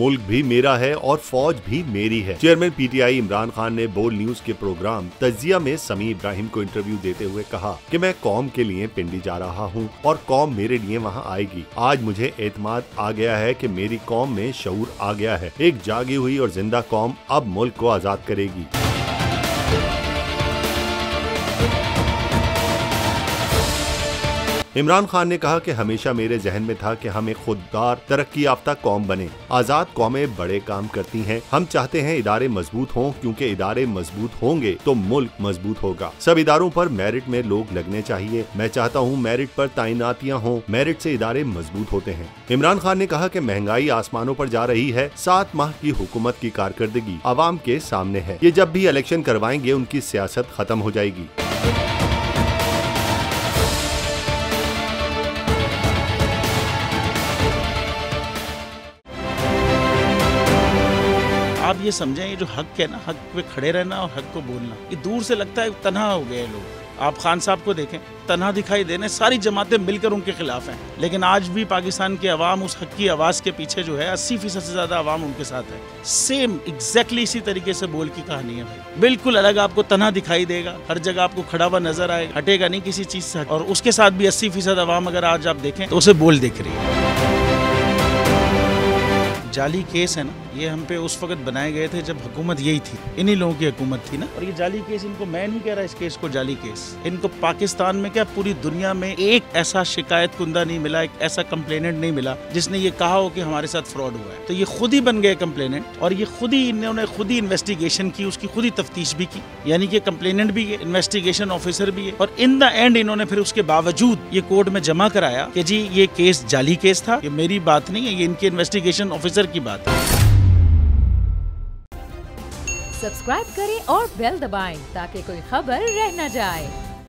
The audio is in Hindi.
मुल्क भी मेरा है और फौज भी मेरी है। चेयरमैन पीटीआई इमरान खान ने बोल न्यूज़ के प्रोग्राम तजिया में समी इब्राहिम को इंटरव्यू देते हुए कहा कि मैं कौम के लिए पिंडी जा रहा हूँ और कौम मेरे लिए वहाँ आएगी। आज मुझे एतमाद आ गया है कि मेरी कौम में शऊर आ गया है। एक जागी हुई और ज़िंदा कौम अब मुल्क को आज़ाद करेगी। इमरान खान ने कहा कि हमेशा मेरे जहन में था कि हम एक खुददार तरक्की याफ्ता कौम बने। आज़ाद कौमें बड़े काम करती हैं। हम चाहते हैं इदारे मज़बूत हों, क्योंकि इदारे मज़बूत होंगे तो मुल्क मज़बूत होगा। सब इदारों पर मेरिट में लोग लगने चाहिए। मैं चाहता हूँ मेरिट पर तैनातियाँ हों। मेरिट से इदारे मज़बूत होते हैं। इमरान खान ने कहा कि महँगाई आसमानों पर जा रही है। सात माह की हुकूमत की कारकर्दगी आवाम के सामने है। ये जब भी इलेक्शन करवाएँगे, उनकी सियासत खत्म हो जाएगी। आप ये समझें, ये जो हक है ना, हक पे खड़े रहना और हक को बोलना, ये दूर से लगता है तनहा हो गए लोग। आप खान साहब को देखें, तनहा दिखाई देने सारी जमातें मिलकर उनके खिलाफ हैं। लेकिन आज भी पाकिस्तान के अवाम उस हक की आवाज़ के पीछे जो है, अस्सी फ़ीसद से ज़्यादा अवाम उनके साथ है। सेम एग्जैक्टली इसी तरीके से बोल की कहानी है भाई। बिल्कुल अलग आपको तनहा दिखाई देगा, हर जगह आपको खड़ा हुआ नज़र आएगा, हटेगा नहीं किसी चीज़ से। और उसके साथ भी अस्सी फ़ीसद अगर आज आप देखें तो उसे बोल दिख रही है। जाली केस है ना, ये हम पे उस वक्त बनाए गए थे जब हुकूमत यही थी। इन्हीं लोगों की हुकूमत थी ना। और ये जाली केस, इनको मैं नहीं कह रहा इस केस को जाली केस। इनको पाकिस्तान में क्या पूरी दुनिया में एक ऐसा शिकायत कुंदा नहीं मिला, एक ऐसा कंप्लेनेंट नहीं मिला, जिसने ये कहा हो कि हमारे साथ फ्रॉड हुआ है। तो ये खुद ही बन गए कंप्लेनेंट, और ये खुद ही इन्होंने खुद ही इन्वेस्टिगेशन की, उसकी खुद ही तफ्तीश भी की। यानी कि कंप्लेनेंट भी है इन्वेस्टिगेशन ऑफिसर भी है, और इन द एंड इन्होंने फिर उसके बावजूद ये कोर्ट में जमा कराया कि जी, ये केस जाली केस था, ये मेरी बात नहीं है, ये इनके इन्वेस्टिगेशन ऑफिसर की बात है। सब्सक्राइब करें और बेल दबाएँ ताकि कोई खबर रह न जाए।